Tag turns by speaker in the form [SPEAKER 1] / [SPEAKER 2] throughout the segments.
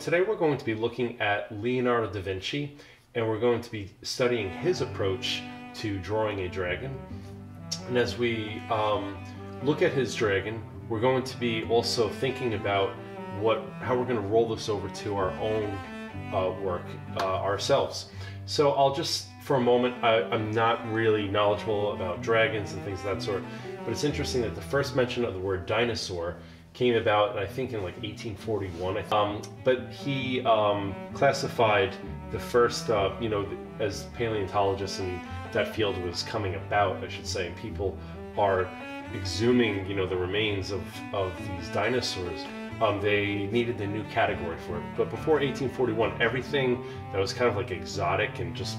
[SPEAKER 1] today we're going to be looking at Leonardo da Vinci and we're going to be studying his approach to drawing a dragon. And as we um, look at his dragon, we're going to be also thinking about what how we're going to roll this over to our own uh, work uh, ourselves. So I'll just for a moment, I, I'm not really knowledgeable about dragons and things of that sort, but it's interesting that the first mention of the word dinosaur came about, I think, in like 1841. Um, but he um, classified the first, uh, you know, as paleontologists and that field was coming about, I should say, and people are exhuming, you know, the remains of, of these dinosaurs. Um, they needed a new category for it. But before 1841, everything that was kind of like exotic and just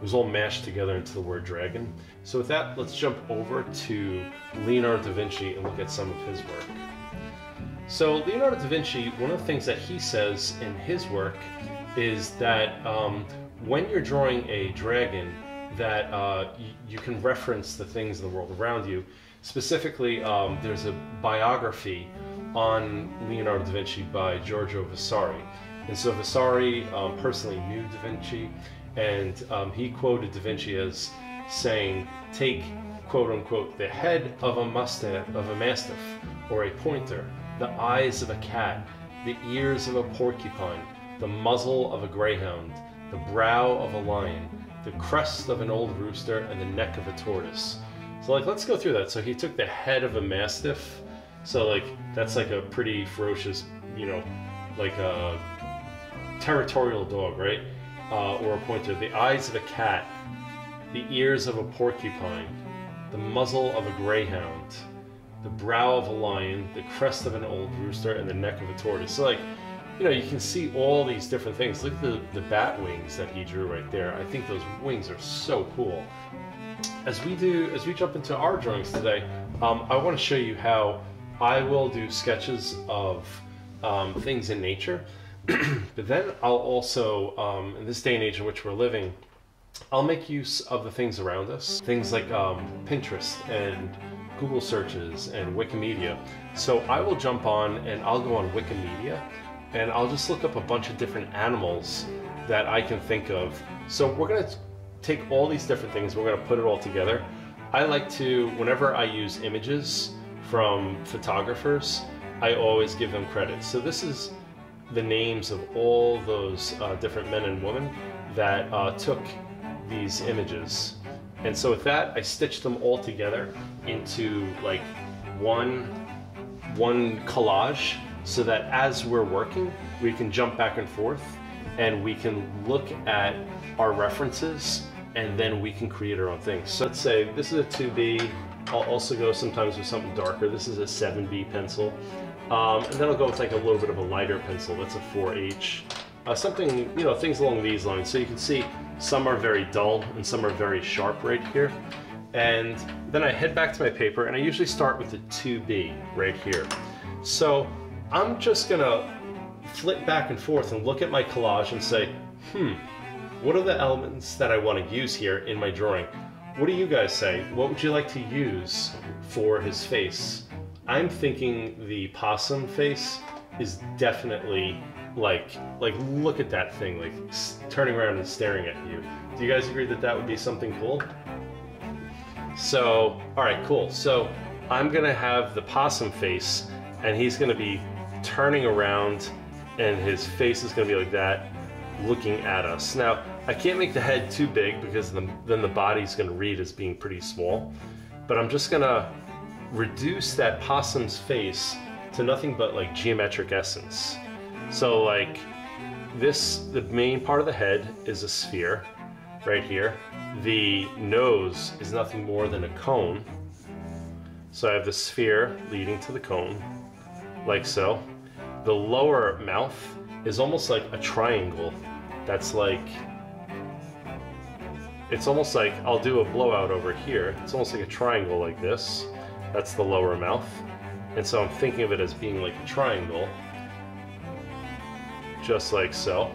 [SPEAKER 1] it was all mashed together into the word dragon. So with that, let's jump over to Leonardo da Vinci and look at some of his work. So Leonardo da Vinci, one of the things that he says in his work is that um, when you're drawing a dragon, that uh, you can reference the things in the world around you. Specifically, um, there's a biography on Leonardo da Vinci by Giorgio Vasari. And so Vasari um, personally knew da Vinci, and um, he quoted Da Vinci as saying, "Take quote unquote the head of a mastiff, of a mastiff, or a pointer, the eyes of a cat, the ears of a porcupine, the muzzle of a greyhound, the brow of a lion, the crest of an old rooster, and the neck of a tortoise." So like, let's go through that. So he took the head of a mastiff. So like, that's like a pretty ferocious, you know, like a territorial dog, right? uh, or a pointer, the eyes of a cat, the ears of a porcupine, the muzzle of a greyhound, the brow of a lion, the crest of an old rooster, and the neck of a tortoise. So, like, you know, you can see all these different things. Look at the, the bat wings that he drew right there. I think those wings are so cool. As we do, as we jump into our drawings today, um, I want to show you how I will do sketches of um, things in nature but then I'll also, um, in this day and age in which we're living, I'll make use of the things around us, things like um, Pinterest and Google searches and Wikimedia. So I will jump on and I'll go on Wikimedia and I'll just look up a bunch of different animals that I can think of. So we're gonna take all these different things, we're gonna put it all together. I like to, whenever I use images from photographers, I always give them credit. So this is the names of all those uh, different men and women that uh, took these images. And so with that, I stitched them all together into like one, one collage so that as we're working, we can jump back and forth and we can look at our references and then we can create our own things. So let's say this is a 2B. I'll also go sometimes with something darker. This is a 7B pencil. Um, and then I'll go with like a little bit of a lighter pencil. That's a 4H. Uh, something, you know, things along these lines. So you can see some are very dull and some are very sharp right here. And then I head back to my paper and I usually start with the 2B right here. So I'm just gonna flip back and forth and look at my collage and say, hmm, what are the elements that I want to use here in my drawing? What do you guys say? What would you like to use for his face? I'm thinking the possum face is definitely like like look at that thing like turning around and staring at you. Do you guys agree that that would be something cool? So, all right, cool. So I'm gonna have the possum face, and he's gonna be turning around, and his face is gonna be like that, looking at us. Now, I can't make the head too big because then the body's gonna read as being pretty small, but I'm just gonna reduce that possum's face to nothing but like geometric essence. So like this, the main part of the head is a sphere right here. The nose is nothing more than a cone. So I have the sphere leading to the cone, like so. The lower mouth is almost like a triangle. That's like, it's almost like, I'll do a blowout over here. It's almost like a triangle like this. That's the lower mouth. And so I'm thinking of it as being like a triangle, just like so.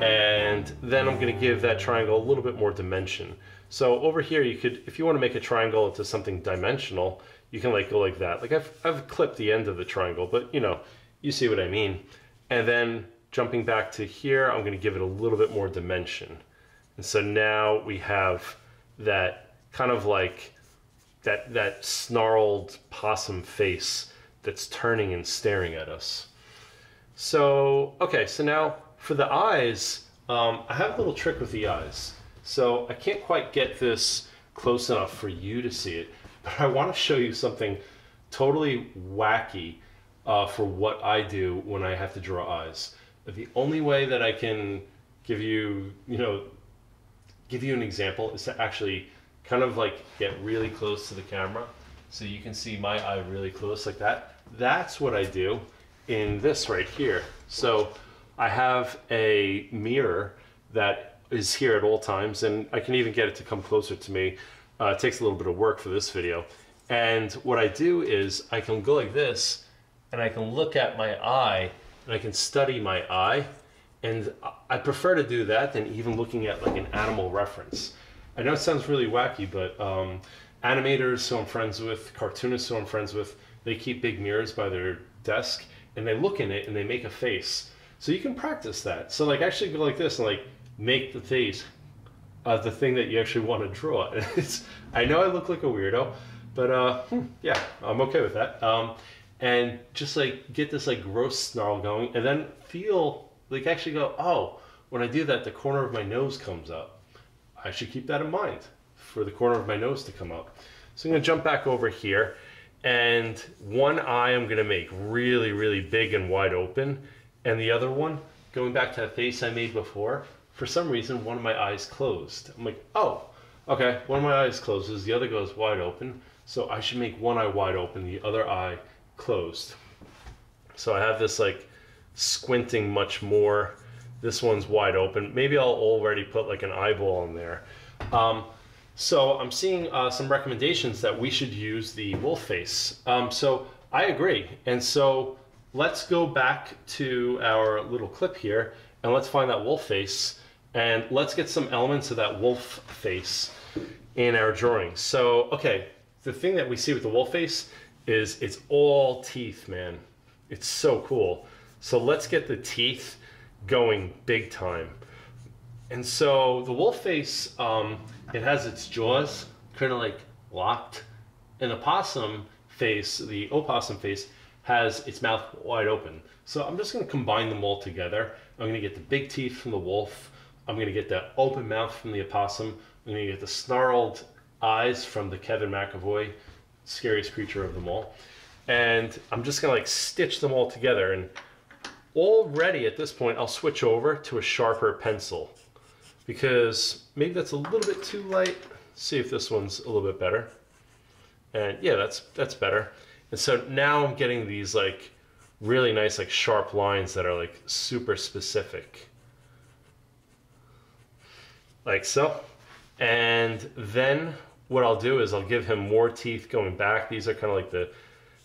[SPEAKER 1] And then I'm gonna give that triangle a little bit more dimension. So over here, you could, if you wanna make a triangle into something dimensional, you can like go like that. Like I've, I've clipped the end of the triangle, but you know, you see what I mean. And then jumping back to here, I'm gonna give it a little bit more dimension. And so now we have that kind of like that, that snarled possum face that's turning and staring at us. So, okay, so now for the eyes, um, I have a little trick with the eyes. So I can't quite get this close enough for you to see it, but I want to show you something totally wacky uh, for what I do when I have to draw eyes. The only way that I can give you, you know, give you an example is to actually kind of like get really close to the camera so you can see my eye really close like that. That's what I do in this right here. So I have a mirror that is here at all times and I can even get it to come closer to me. Uh, it takes a little bit of work for this video. And what I do is I can go like this and I can look at my eye and I can study my eye. And I prefer to do that than even looking at like an animal reference. I know it sounds really wacky, but um, animators who I'm friends with, cartoonists who I'm friends with, they keep big mirrors by their desk and they look in it and they make a face. So you can practice that. So like actually go like this and like make the face of the thing that you actually want to draw. It's, I know I look like a weirdo, but uh, hmm, yeah, I'm okay with that. Um, and just like get this like gross snarl going, and then feel like actually go, oh, when I do that, the corner of my nose comes up. I should keep that in mind for the corner of my nose to come up. So I'm gonna jump back over here, and one eye I'm gonna make really, really big and wide open, and the other one, going back to that face I made before, for some reason one of my eyes closed. I'm like, oh, okay, one of my eyes closes, the other goes wide open, so I should make one eye wide open, the other eye closed. So I have this like squinting much more. This one's wide open. Maybe I'll already put like an eyeball in there. Um, so I'm seeing uh, some recommendations that we should use the wolf face. Um, so I agree. And so let's go back to our little clip here and let's find that wolf face and let's get some elements of that wolf face in our drawing. So, okay, the thing that we see with the wolf face is it's all teeth, man. It's so cool. So let's get the teeth going big time. And so the wolf face, um, it has its jaws kind of like locked, and the possum face, the opossum face, has its mouth wide open. So I'm just going to combine them all together. I'm going to get the big teeth from the wolf. I'm going to get the open mouth from the opossum. I'm going to get the snarled eyes from the Kevin McEvoy, scariest creature of them all. And I'm just going to like stitch them all together. And already at this point, I'll switch over to a sharper pencil because maybe that's a little bit too light. See if this one's a little bit better. And yeah, that's that's better. And so now I'm getting these like really nice like sharp lines that are like super specific. Like so. And then what I'll do is I'll give him more teeth going back. These are kind of like the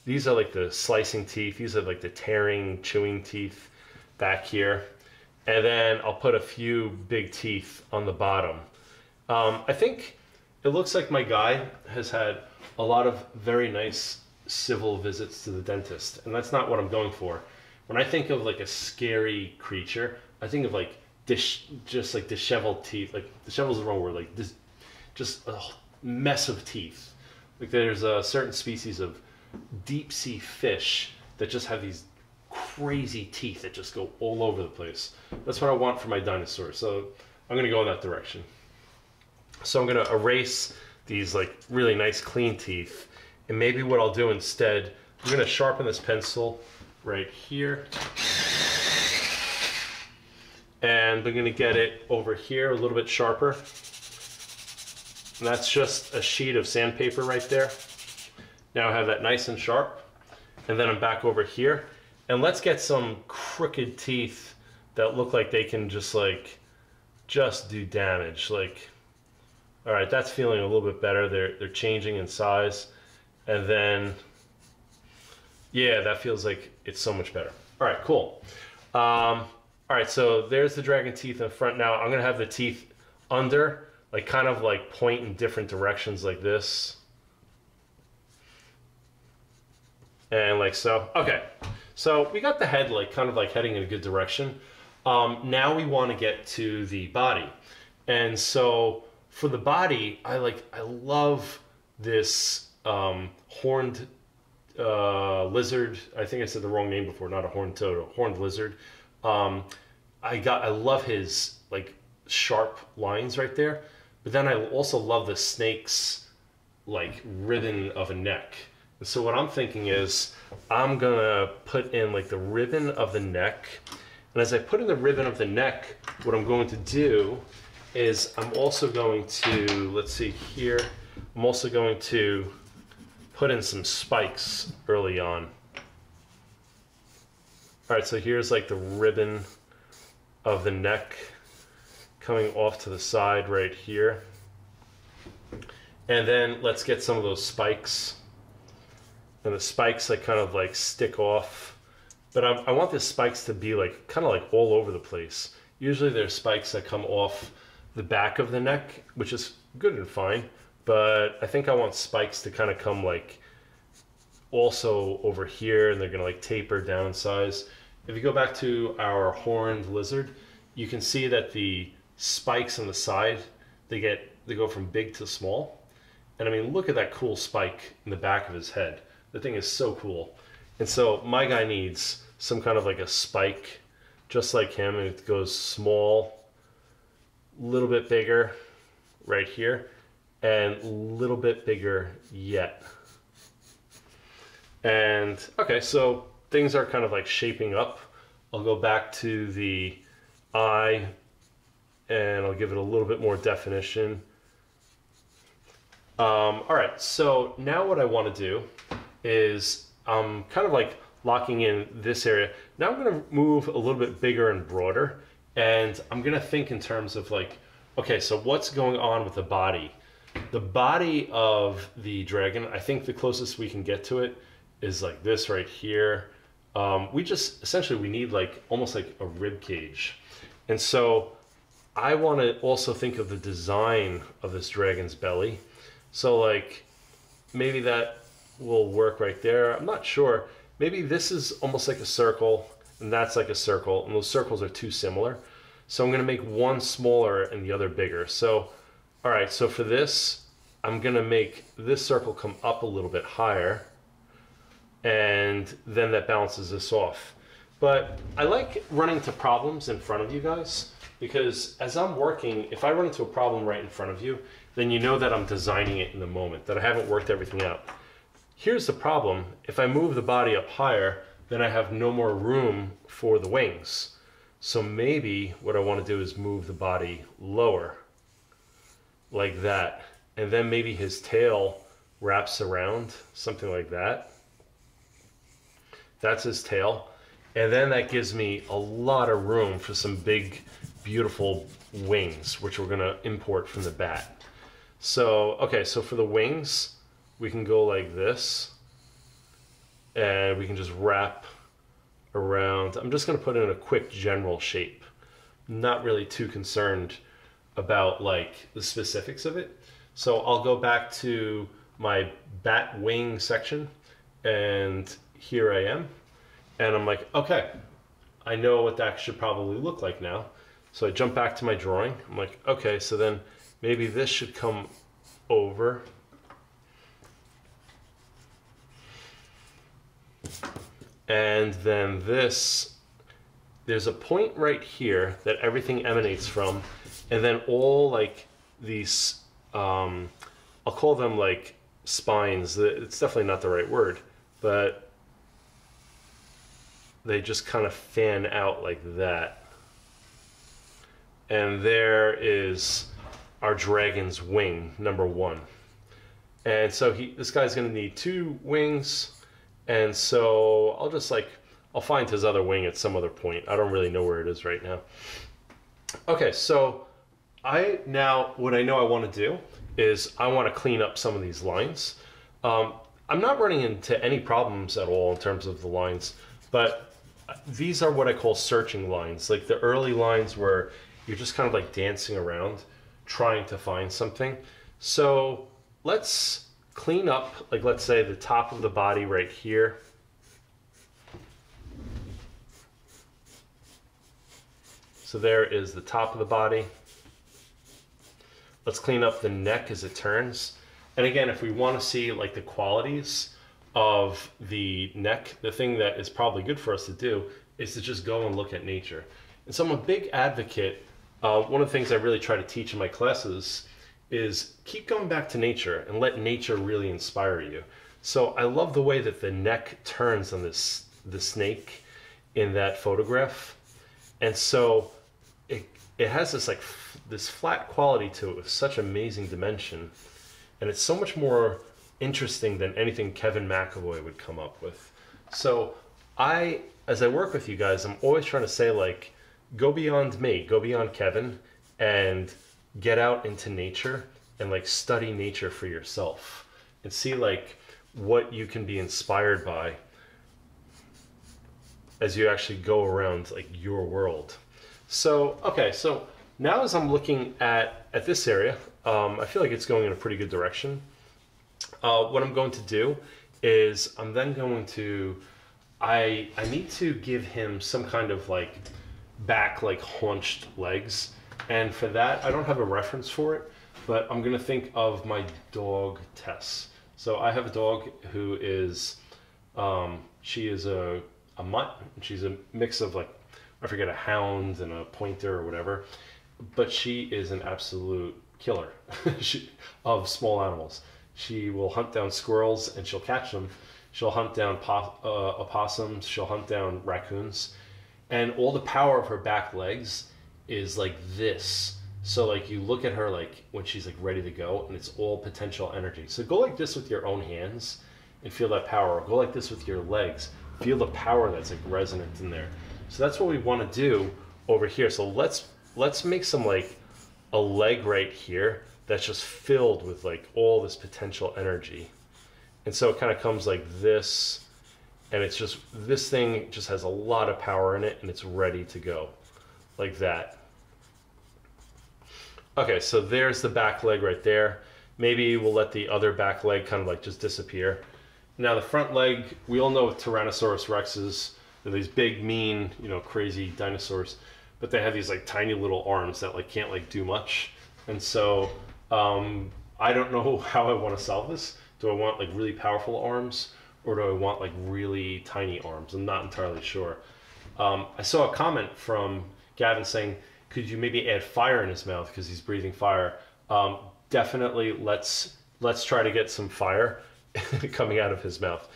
[SPEAKER 1] these are like the slicing teeth. These are like the tearing, chewing teeth back here. And then I'll put a few big teeth on the bottom. Um, I think it looks like my guy has had a lot of very nice civil visits to the dentist, and that's not what I'm going for. When I think of like a scary creature, I think of like dish, just like disheveled teeth. Like disheveled is the wrong word. Like this, just a mess of teeth. Like there's a certain species of deep sea fish that just have these crazy teeth that just go all over the place. That's what I want for my dinosaur. So I'm gonna go in that direction. So I'm gonna erase these like really nice clean teeth and maybe what I'll do instead, I'm gonna sharpen this pencil right here. And I'm gonna get it over here a little bit sharper. And that's just a sheet of sandpaper right there. Now I have that nice and sharp. And then I'm back over here. And let's get some crooked teeth that look like they can just like, just do damage. Like, all right, that's feeling a little bit better. They're, they're changing in size. And then, yeah, that feels like it's so much better. All right, cool. Um, all right, so there's the dragon teeth in front. Now I'm gonna have the teeth under, like kind of like point in different directions like this. And like so. Okay, So we got the head like kind of like heading in a good direction. Um, now we want to get to the body. And so for the body, I like I love this um, horned uh, lizard. I think I said the wrong name before, not a horned toad, a horned lizard. Um, I got I love his like sharp lines right there. But then I also love the snake's like ribbon of a neck. And so what I'm thinking is I'm gonna put in like the ribbon of the neck. And as I put in the ribbon of the neck, what I'm going to do is I'm also going to, let's see here, I'm also going to put in some spikes early on. All right, so here's like the ribbon of the neck coming off to the side right here. And then let's get some of those spikes. And the spikes like kind of like stick off. But I, I want the spikes to be like kind of like all over the place. Usually there's spikes that come off the back of the neck, which is good and fine. But I think I want spikes to kind of come like also over here and they're gonna like taper down size. If you go back to our horned lizard, you can see that the spikes on the side, they get they go from big to small. And I mean, look at that cool spike in the back of his head. The thing is so cool. And so my guy needs some kind of like a spike, just like him. And it goes small, a little bit bigger right here, and little bit bigger yet. And okay, so things are kind of like shaping up. I'll go back to the eye and I'll give it a little bit more definition. Um, all right, so now what I want to do is I'm kind of like locking in this area. Now I'm going to move a little bit bigger and broader, and I'm going to think in terms of like, okay, so what's going on with the body? The body of the dragon, I think the closest we can get to it is like this right here. Um, we just essentially we need like almost like a rib cage, and so I want to also think of the design of this dragon's belly. So like maybe that will work right there. I'm not sure. Maybe this is almost like a circle and that's like a circle and those circles are too similar. So I'm going to make one smaller and the other bigger. So all right, so for this, I'm going to make this circle come up a little bit higher and then that balances this off. But I like running into problems in front of you guys because as I'm working, if I run into a problem right in front of you, then you know that I'm designing it in the moment, that I haven't worked everything out. Here's the problem. If I move the body up higher, then I have no more room for the wings. So maybe what I want to do is move the body lower, like that. And then maybe his tail wraps around, something like that. That's his tail. And then that gives me a lot of room for some big beautiful wings, which we're gonna import from the bat. So, okay, so for the wings, we can go like this, and we can just wrap around. I'm just gonna put in a quick general shape. Not really too concerned about like the specifics of it. So I'll go back to my bat wing section, and here I am. And I'm like, okay, I know what that should probably look like now. So I jump back to my drawing. I'm like, okay, so then maybe this should come over. And then this, there's a point right here that everything emanates from. And then all like these, um, I'll call them like spines. It's definitely not the right word, but they just kind of fan out like that and there is our dragon's wing number one and so he this guy's going to need two wings and so i'll just like i'll find his other wing at some other point. I don't really know where it is right now. Okay so i now what i know i want to do is i want to clean up some of these lines. Um, i'm not running into any problems at all in terms of the lines but these are what i call searching lines like the early lines where you're just kind of like dancing around trying to find something. So let's clean up, like let's say the top of the body right here. So there is the top of the body. Let's clean up the neck as it turns. And again, if we want to see like the qualities of the neck, the thing that is probably good for us to do is to just go and look at nature. And so I'm a big advocate. Uh, one of the things I really try to teach in my classes is keep going back to nature and let nature really inspire you. So I love the way that the neck turns on this the snake in that photograph, and so it it has this like this flat quality to it with such amazing dimension, and it's so much more interesting than anything Kevin McEvoy would come up with. So I, as I work with you guys, I'm always trying to say like, go beyond me, go beyond Kevin, and get out into nature and like study nature for yourself and see like what you can be inspired by as you actually go around like your world. So okay, so now as I'm looking at at this area, um, I feel like it's going in a pretty good direction. Uh, what I'm going to do is I'm then going to I I need to give him some kind of like back like haunched legs, and for that I don't have a reference for it, but I'm gonna think of my dog Tess. So I have a dog who is um, she is a a mutt. She's a mix of like I forget a hound and a pointer or whatever, but she is an absolute killer she, of small animals. She will hunt down squirrels and she'll catch them. She'll hunt down po- uh, opossums. She'll hunt down raccoons, and all the power of her back legs is like this. So like you look at her like when she's like ready to go, and it's all potential energy. So go like this with your own hands and feel that power. Or go like this with your legs. Feel the power that's like resonant in there. So that's what we want to do over here. So let's let's make some like a leg right here that's just filled with like all this potential energy. And so it kind of comes like this and it's just this thing just has a lot of power in it and it's ready to go like that. Okay, so there's the back leg right there. Maybe we'll let the other back leg kind of like just disappear. Now the front leg, we all know with Tyrannosaurus rexes, they're these big, mean, you know, crazy dinosaurs, but they have these like tiny little arms that like can't like do much. And so um, I don't know how I want to solve this. Do I want like really powerful arms or do I want like really tiny arms? I'm not entirely sure. Um, I saw a comment from Gavin saying, could you maybe add fire in his mouth because he's breathing fire? Um, definitely, let's let's try to get some fire coming out of his mouth.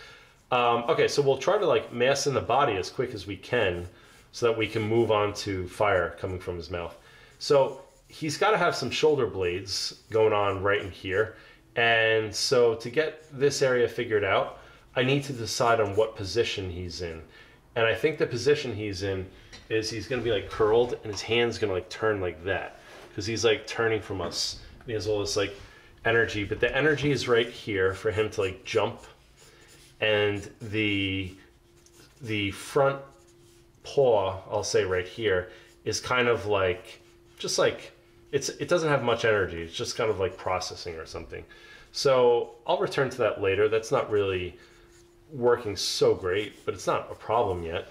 [SPEAKER 1] Um, okay, so we'll try to like mass in the body as quick as we can so that we can move on to fire coming from his mouth. So he's got to have some shoulder blades going on right in here. And so to get this area figured out, I need to decide on what position he's in. And I think the position he's in is he's to be like curled and his hand's to like turn like that because he's like turning from us. He has all this like energy, but the energy is right here for him to like jump and the the front paw, I'll say right here, is kind of like just like it's it doesn't have much energy. It's just kind of like processing or something. So I'll return to that later. That's not really working so great, but it's not a problem yet.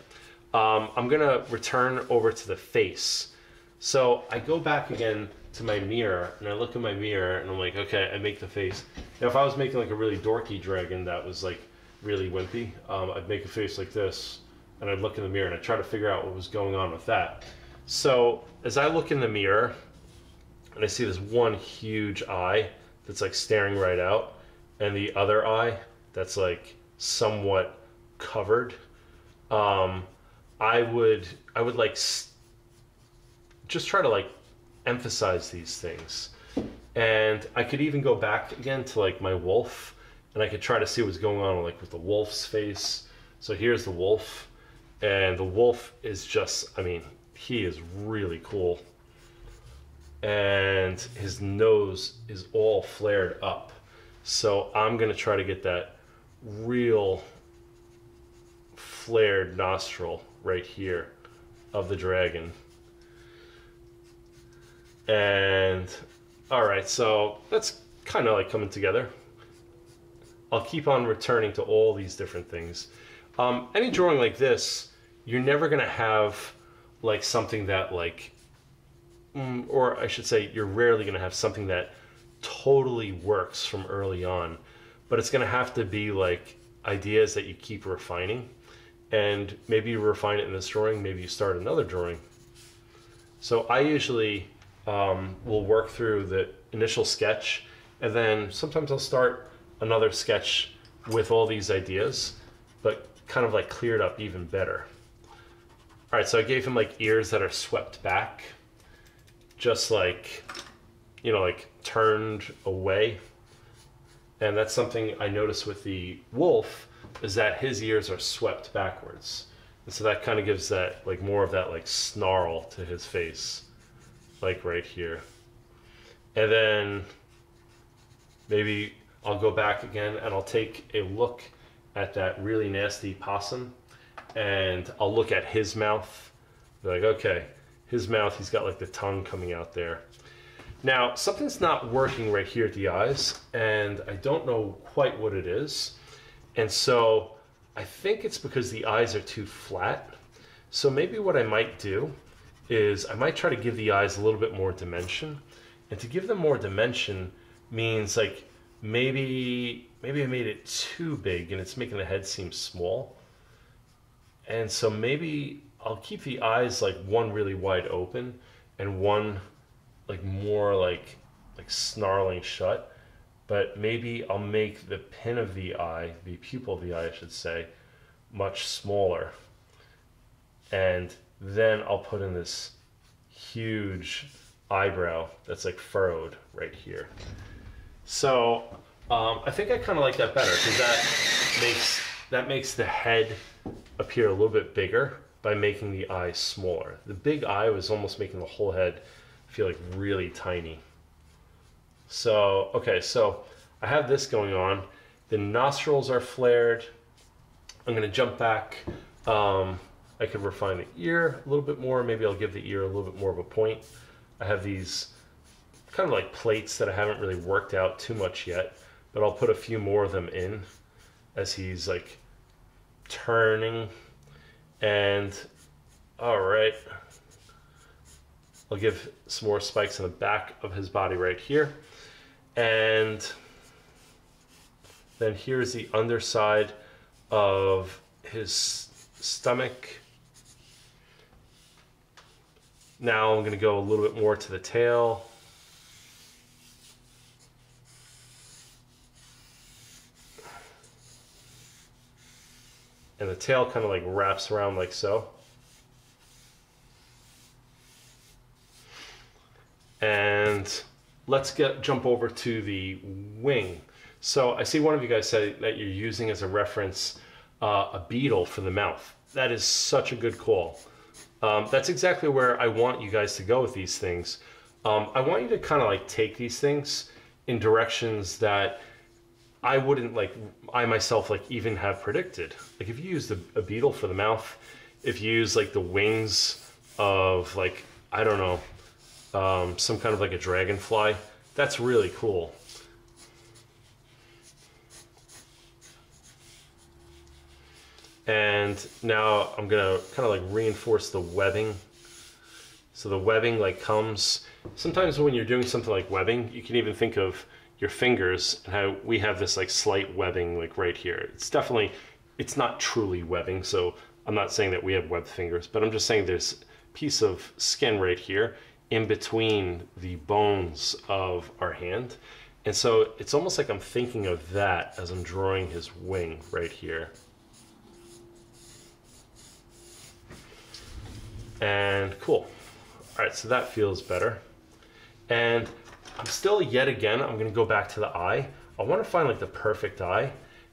[SPEAKER 1] Um, I'm gonna return over to the face. So I go back again to my mirror and I look in my mirror and I'm like, okay, I make the face. Now if I was making like a really dorky dragon that was like really wimpy, um, I'd make a face like this and I'd look in the mirror and I'd try to figure out what was going on with that. So as I look in the mirror and I see this one huge eye that's like staring right out and the other eye that's like somewhat covered, um, I would I would like just try to like emphasize these things. And I could even go back again to like my wolf and I could try to see what's going on like with the wolf's face. So here's the wolf and the wolf is just I mean, he is really cool. And his nose is all flared up. So I'm going to try to get that real flared nostril right here of the dragon. And all right, so that's kind of like coming together. I'll keep on returning to all these different things. Um, any drawing like this, you're never gonna have like something that like mm, or I should say, you're rarely to have something that totally works from early on, but it's to have to be like ideas that you keep refining. And maybe you refine it in this drawing, maybe you start another drawing. So I usually um, will work through the initial sketch, and then sometimes I'll start another sketch with all these ideas, but kind of like cleared up even better. All right, so I gave him like ears that are swept back, just like, you know, like turned away. And that's something I noticed with the wolf is that his ears are swept backwards. And so that kind of gives that like more of that like snarl to his face, like right here. And then maybe I'll go back again and I'll take a look at that really nasty possum and I'll look at his mouth. Be like, okay, his mouth, he's got like the tongue coming out there. Now, something's not working right here at the eyes, and I don't know quite what it is. And so I think it's because the eyes are too flat. So maybe what I might do is I might try to give the eyes a little bit more dimension. And to give them more dimension means like maybe maybe I made it too big and it's making the head seem small. And so maybe I'll keep the eyes like one really wide open and one like more like like snarling shut. But maybe I'll make the pin of the eye, the pupil of the eye, I should say, much smaller. And then I'll put in this huge eyebrow that's like furrowed right here. So um, I think I kind of like that better because that makes that makes the head appear a little bit bigger by making the eye smaller. The big eye was almost making the whole head feel like really tiny. So, okay, so I have this going on. The nostrils are flared. I'm gonna jump back. Um, I could refine the ear a little bit more. Maybe I'll give the ear a little bit more of a point. I have these kind of like plates that I haven't really worked out too much yet, but I'll put a few more of them in as he's like turning. And all right, I'll give some more spikes in the back of his body right here. And then here's the underside of his stomach. Now I'm going to go a little bit more to the tail. And the tail kind of like wraps around like so. And let's get jump over to the wing. So I see one of you guys said that you're using as a reference uh, a beetle for the mouth. That is such a good call. Um, that's exactly where I want you guys to go with these things. Um, I want you to kind of like take these things in directions that I wouldn't like, I myself like even have predicted. Like if you use the, a beetle for the mouth, if you use like the wings of like, I don't know, um, some kind of like a dragonfly. That's really cool. And now I'm gonna kind of like reinforce the webbing. So the webbing like comes, sometimes when you're doing something like webbing, you can even think of your fingers and how we have this like slight webbing like right here. It's definitely, it's not truly webbing. So I'm not saying that we have webbed fingers, but I'm just saying there's piece of skin right here in between the bones of our hand. And so it's almost like I'm thinking of that as I'm drawing his wing right here. And cool. All right, so that feels better. And I'm still, yet again, I'm gonna go back to the eye. I wanna find like the perfect eye,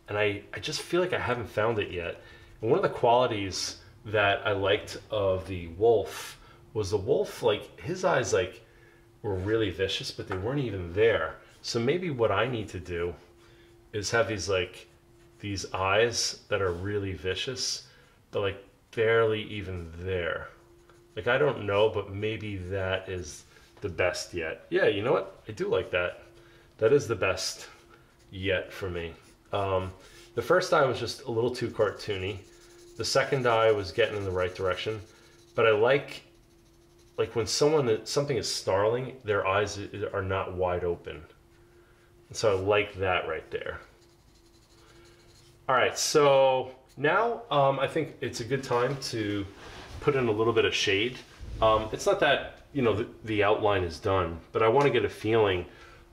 [SPEAKER 1] and I, I just feel like I haven't found it yet. And one of the qualities that I liked of the wolf was the wolf like his eyes like were really vicious, but they weren't even there. So maybe what I need to do is have these like these eyes that are really vicious, but like barely even there. Like I don't know, but maybe that is the best yet. Yeah, you know what? I do like that. That is the best yet for me. Um, the first eye was just a little too cartoony. The second eye was getting in the right direction, but I like like when someone that something is snarling, their eyes are not wide open. And so I like that right there. All right, so now um, I think it's a good time to put in a little bit of shade. Um, it's not that you know the, the outline is done, but I want to get a feeling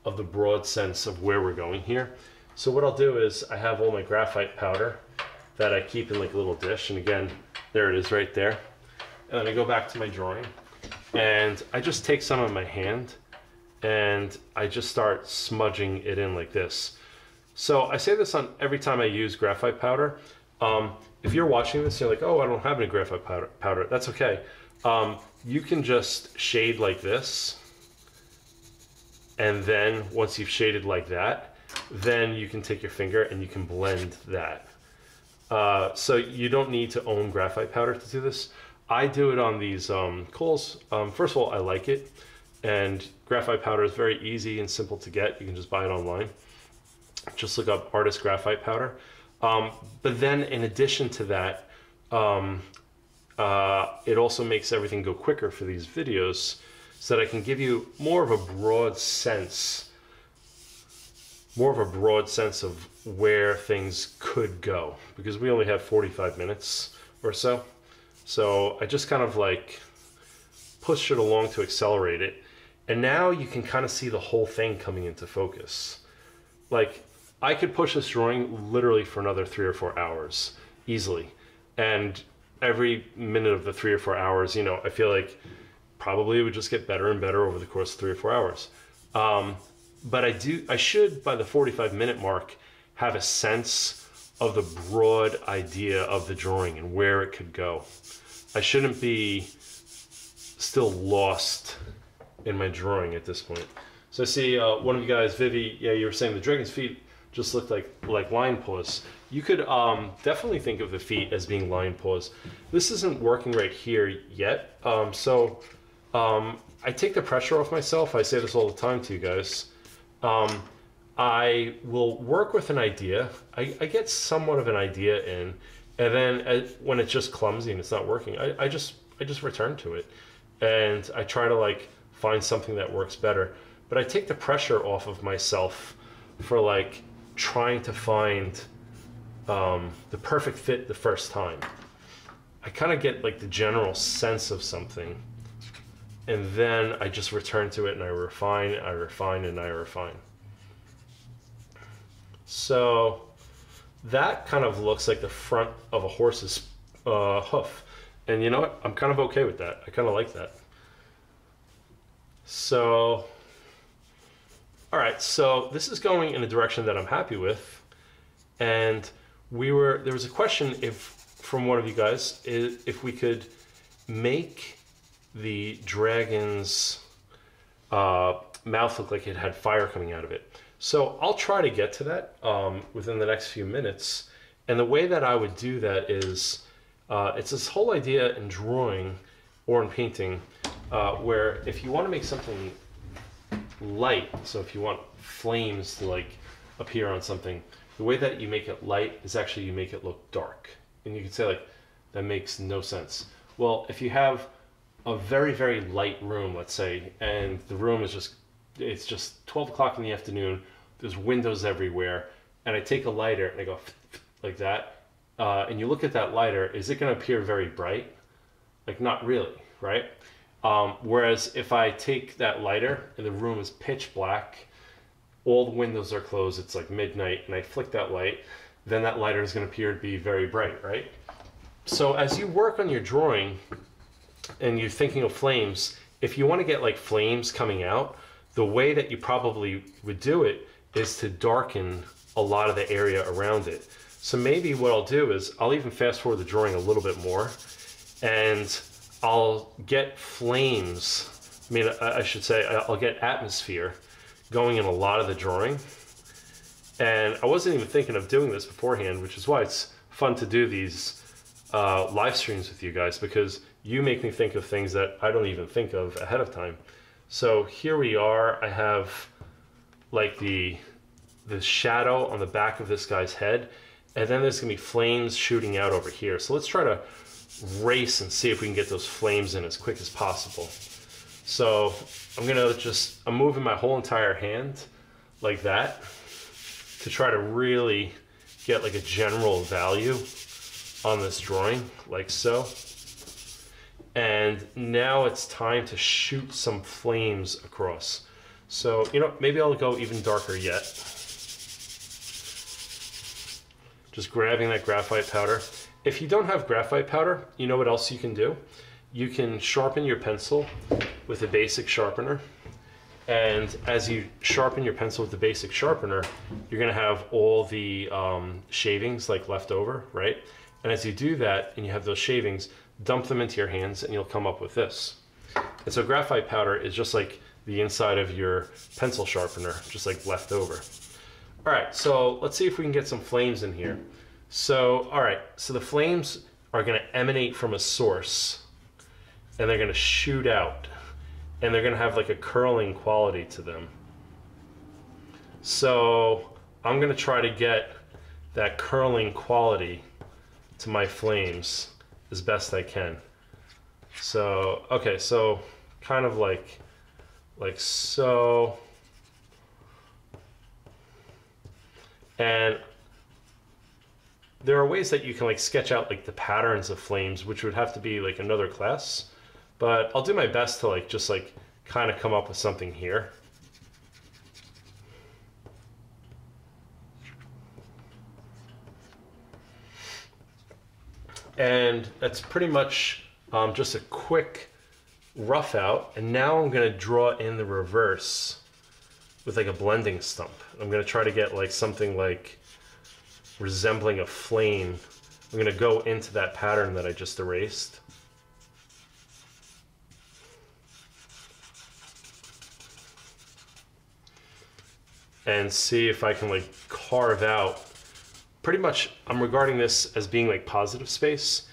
[SPEAKER 1] of the broad sense of where we're going here. So what I'll do is I have all my graphite powder that I keep in like a little dish, and again, there it is right there. And then I go back to my drawing, and I just take some of my hand, and I just start smudging it in like this. So I say this on every time I use graphite powder. Um, if you're watching this, you're like, oh, I don't have any graphite powder. powder. That's okay. Um, you can just shade like this. And then once you've shaded like that, then you can take your finger and you can blend that. Uh, so you don't need to own graphite powder to do this. I do it on these um, coals. Um, first of all, I like it. And graphite powder is very easy and simple to get. You can just buy it online. Just look up artist graphite powder. Um, but then in addition to that, um, uh, it also makes everything go quicker for these videos so that I can give you more of a broad sense, more of a broad sense of where things could go because we only have 45 minutes or so. So I just kind of like push it along to accelerate it. And now you can kind of see the whole thing coming into focus. Like I could push this drawing literally for another three or four hours easily. And every minute of the three or four hours, you know, I feel like probably it would just get better and better over the course of three or four hours. Um, but I do, I should by the 45 minute mark have a sense of the broad idea of the drawing and where it could go. I shouldn't be still lost in my drawing at this point. So I see uh, one of you guys, Vivi, yeah, you were saying the dragon's feet just looked like like lion paws. You could um, definitely think of the feet as being lion paws. This isn't working right here yet, um, so um, I take the pressure off myself. I say this all the time to you guys. I will work with an idea. I, I, get somewhat of an idea in, and then uh, when it's just clumsy and it's not working, I, I just I just return to it, and I try to like find something that works better. But I take the pressure off of myself for like trying to find um, the perfect fit the first time. I kind of get like the general sense of something, and then I just return to it and I refine, I refine, and I refine. So that kind of looks like the front of a horse's uh, hoof. And you know what? I'm kind of okay with that. I kind of like that. So all right, so this is going in a direction that I'm happy with, and we were there was a question if from one of you guys if we could make the dragon's uh, mouth look like it had fire coming out of it. So I'll try to get to that um, within the next few minutes. And the way that I would do that is uh, it's this whole idea in drawing or in painting uh, where if you want to make something light. So if you want flames to like appear on something, the way that you make it light is actually you make it look dark. And you could say like, that makes no sense. Well, if you have a very, very light room, let's say, and the room is just, it's just 12 o'clock in the afternoon, there's windows everywhere, and I take a lighter and I go like that, uh, and you look at that lighter, is it going to appear very bright? Like, not really, right? Um, whereas if I take that lighter and the room is pitch black, all the windows are closed, it's like midnight, and I flick that light, then that lighter is going to appear to be very bright, right? So as you work on your drawing and you're thinking of flames, if you want to get like flames coming out, the way that you probably would do it is to darken a lot of the area around it. So maybe what I'll do is I'll even fast forward the drawing a little bit more and I'll get flames. I mean, I should say, I'll get atmosphere going in a lot of the drawing. And I wasn't even thinking of doing this beforehand, which is why it's fun to do these uh, live streams with you guys because you make me think of things that I don't even think of ahead of time. So here we are. I have like the the shadow on the back of this guy's head, and then there's gonna be flames shooting out over here. So let's try to race and see if we can get those flames in as quick as possible. So I'm gonna just, I'm moving my whole entire hand like that to try to really get like a general value on this drawing, like so. And now it's time to shoot some flames across. So, you know, maybe I'll go even darker yet. Just grabbing that graphite powder. If you don't have graphite powder, you know what else you can do? You can sharpen your pencil with a basic sharpener. And as you sharpen your pencil with the basic sharpener, you're gonna have all the um, shavings like left over, right? And as you do that and you have those shavings, dump them into your hands and you'll come up with this. And so graphite powder is just like the inside of your pencil sharpener, just like left over. All right, so let's see if we can get some flames in here. So, all right, so the flames are gonna emanate from a source and they're gonna shoot out and they're gonna have like a curling quality to them. So I'm gonna try to get that curling quality to my flames as best I can. So, okay, so kind of like, like so. And there are ways that you can like sketch out like the patterns of flames, which would have to be like another class. But I'll do my best to like just like kind of come up with something here. And that's pretty much um, just a quick rough out. And now I'm gonna draw in the reverse with like a blending stump. I'm gonna try to get like something like resembling a flame. I'm gonna go into that pattern that I just erased. And see if I can like carve out pretty much I'm regarding this as being like positive space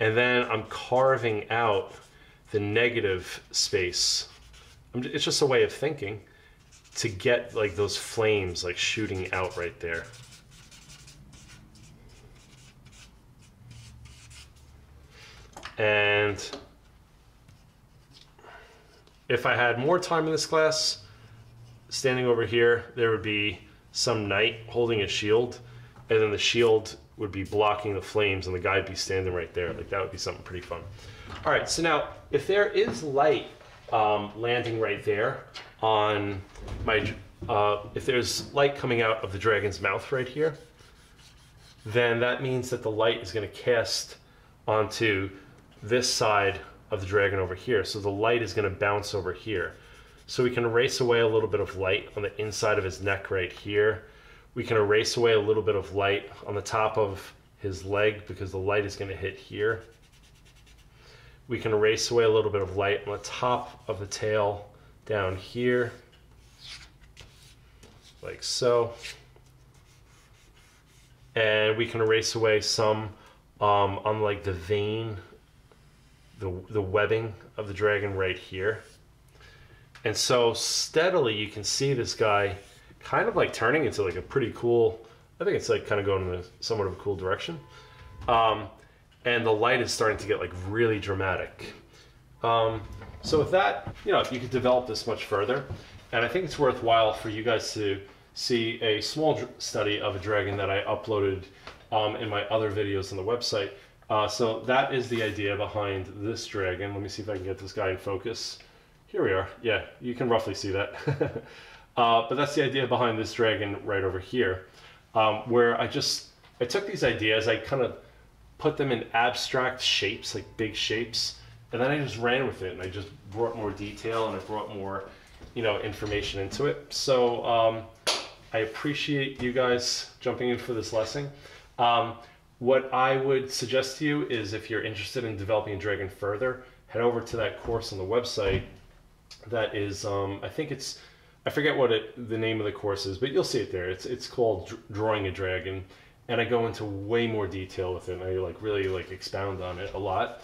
[SPEAKER 1] and then I'm carving out the negative space. It's just a way of thinking to get like those flames like shooting out right there. And if I had more time in this class, standing over here, there would be some knight holding a shield and then the shield would be blocking the flames and the guy would be standing right there. Like that would be something pretty fun. All right, so now if there is light um, landing right there on my, uh, if there's light coming out of the dragon's mouth right here, then that means that the light is gonna cast onto this side of the dragon over here. So the light is gonna bounce over here. So we can erase away a little bit of light on the inside of his neck right here we can erase away a little bit of light on the top of his leg because the light is going to hit here. We can erase away a little bit of light on the top of the tail down here, like so. And we can erase away some um, on like the vein, the, the webbing of the dragon right here. And so steadily you can see this guy kind of like turning into like a pretty cool. I think it's like kind of going in a somewhat of a cool direction. Um, and the light is starting to get like really dramatic. Um, so with that, you know, if you could develop this much further, and I think it's worthwhile for you guys to see a small study of a dragon that I uploaded um, in my other videos on the website. Uh, so that is the idea behind this dragon. Let me see if I can get this guy in focus. Here we are. Yeah, you can roughly see that. Uh, but that's the idea behind this dragon right over here, um, where I just, I took these ideas, I kind of put them in abstract shapes, like big shapes, and then I just ran with it and I just brought more detail and I brought more, you know, information into it. So um, I appreciate you guys jumping in for this lesson. Um, what I would suggest to you is if you're interested in developing a dragon further, head over to that course on the website. That is, um, I think it's I forget what it, the name of the course is, but you'll see it there. It's it's called Drawing a Dragon, and I go into way more detail with it. And I like really like expound on it a lot.